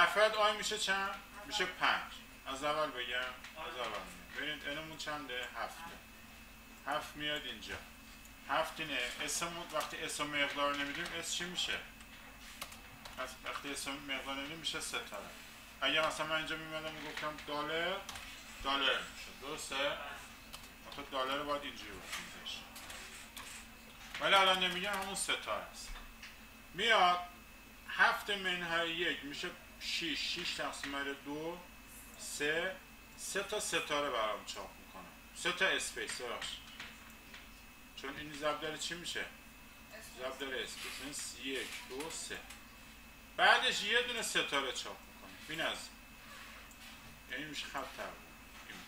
دفعه آی میشه چند؟ میشه پنج. از اول بگم از اول میگم. ببینید انمون چنده؟ هفته هفت میاد اینجا. هفت اینه. اسمون وقتی اسم مقدار نمیدیم اس چی میشه؟ از وقتی اسم مقدار نمیدیم میشه ستاره اگه مثلا من اینجا میمدم می‌گفتم دلار دلار میشه. درسته؟ تو دلار باید اینجوری باشه ولی الان نمیگم همون ستاره است میاد هفت منهای یک میشه شیش شیش تقسیم بر دو سه سه تا ستاره برام چاپ می‌کنم. سه تا space چراش چون این ضرب داره چی میشه؟ ضرب داره space. این یک دو سه. بعدش یه دونه ستاره چاپ می‌کنم. این از یعنی میشه خط این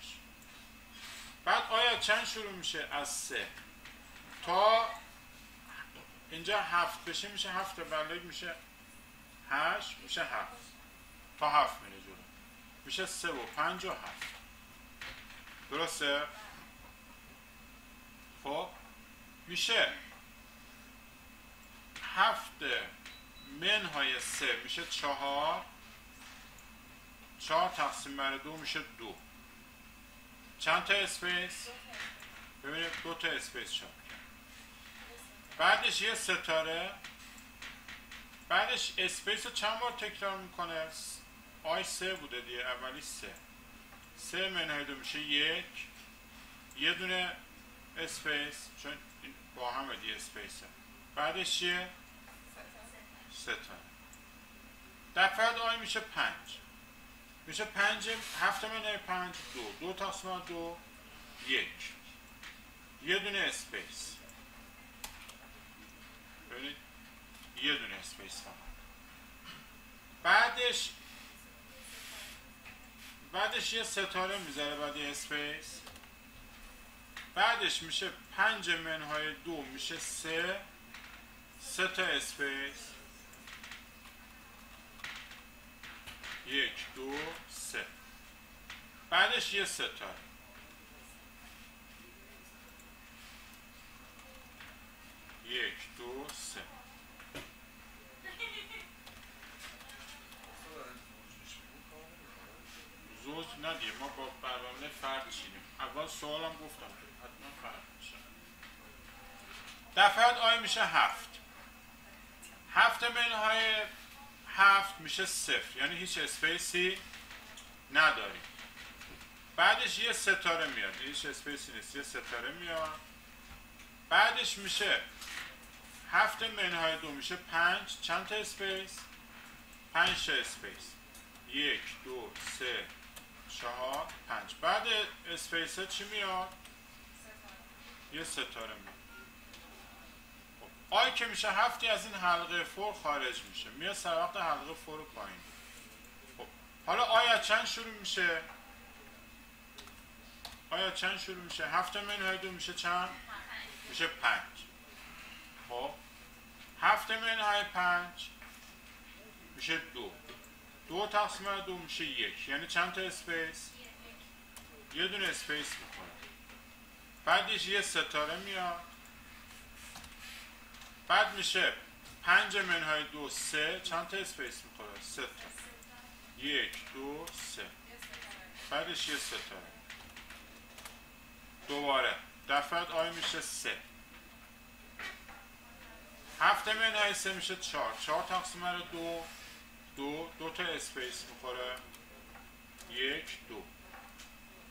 بعد i از چند شروع میشه؟ از سه. تا اینجا هفت بشه میشه هفت بله میشه هشت میشه هفت. هفت میره جلو. میشه سه و پنج و هفت. درسته؟ خب میشه. هفت منهای سه میشه چهار. چهار تقسیم بر دو میشه دو. چند تا space؟ ببینید دو تا space چاپ بعدش یه ستاره. بعدش space رو چند بار تکرار می‌کنه؟ i سه بوده دیگه اولی سه. سه منهای دو میشه یک. یه دونه space چون با همه دی space ه. بعدش یه ستاره دفعه i میشه پنج. میشه پنج هفت منهای پنج دو. دو تقسیم دو. یک. یه دونه space. ببینید یه دونه space فقط. بعدش بعدش یه ستاره می‌ذاره بعد یه space. بعدش میشه پنج منهای دو میشه سه. سه تا space. یک دو سه. بعدش یه ستاره یک دو سه زوج ندیم ما با برنامه فرد چینیم اول سوالم گفتم. حتما فرد میشه دفعات آی میشه هفت. هفت منهای هفت میشه صفر. یعنی هیچ space ی نداریم بعدش یه ستاره میاد. هیچ space ی نیست. یه ستاره میاد. بعدش میشه هفت منهای دو میشه پنج. چند تا space؟ پنج تا space. یک دو سه چهار پنج بعد space ها چی میاد؟ یه ستاره میاد خب. i که میشه هفتی از این حلقه for خارج میشه میاد سر وقت حلقه for پایین خب حالا i از چند شروع میشه؟ i از چند شروع میشه؟ هفت منهای دو میشه چند؟ میشه پنج خب هفت منهای پنج میشه دو دو تقسیم دو میشه یک یعنی چند تا space؟ یه دونه space می‌کنه بعدش یه ستاره میاد. بعد میشه پنج منهای دو سه. چند تا space می‌خوره؟ سه تا. یک دو سه. بعدش یه ستاره. دوباره. دفعه i میشه سه. هفت منهای سه میشه چهار. چهار تقسیم بر دو دو دو تا space می‌خوره. یک دو.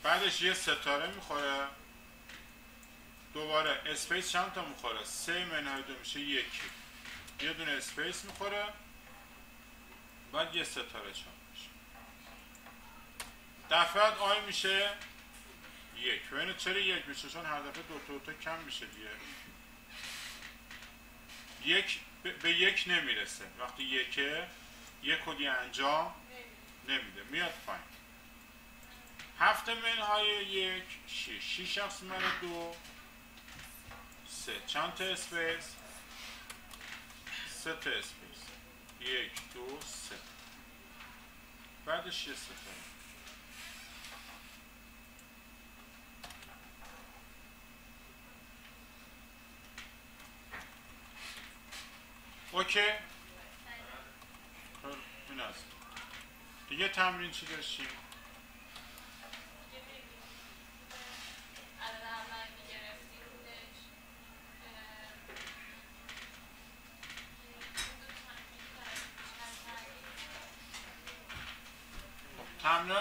بعدش یه ستاره می‌خوره. دوباره space چند تا می‌خوره؟ سه منهای دو میشه یکی. یه دونه space می‌خوره. بعد یه ستاره چند میشه. دفعه i میشه یک. ببینید چرا یک میشه؟ چون هر دفعه دو تا, دو تا کم میشه دیگه. یک به یک نمی‌رسه. وقتی یکه یک کدی انجام نمیده. میاد پایین. هفت منهای یک شیش تقسیم بر دو سه. چند تا space؟ سه تا space. یک دو سه. بعدش یه سه اوکی؟ این است دیگه تمرین چی داشتیم؟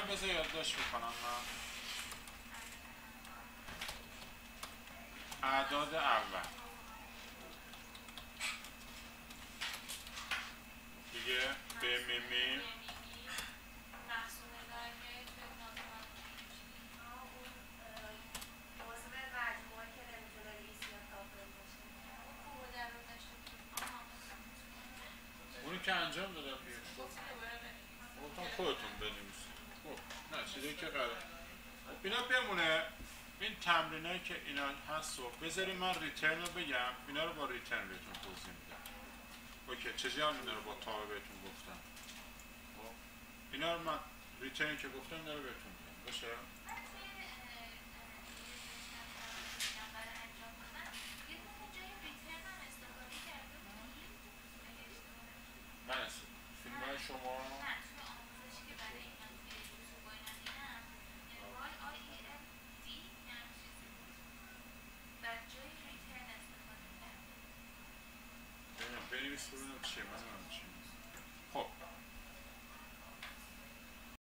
رو بذار یادداشت بکنم من اعداد اول. دیگه به میمی. اونی که انجام دادم خودتون خودتون بنویسید خب نه چیزی که قرار خب اینا بمونه. این تمرینایی که اینا هست و بذاریم من return رو بگم. اینا رو با return بهتون توضیح میدم. okay چجوری الان اینا رو با تابع بهتون گفتم. خب اینا رو من return که گفتم اینا رو بهتون میگم. باشه؟ برای انجام دادن یه دونه جای return هم استفاده کرده بودی اگه اشتباه نکنم. من فیلم های شما نه توی آموزشی که برای این من توی یوتیوب و اینا دیدم وای آی ای ال دی یه همچین چیزی بود در جای ریترن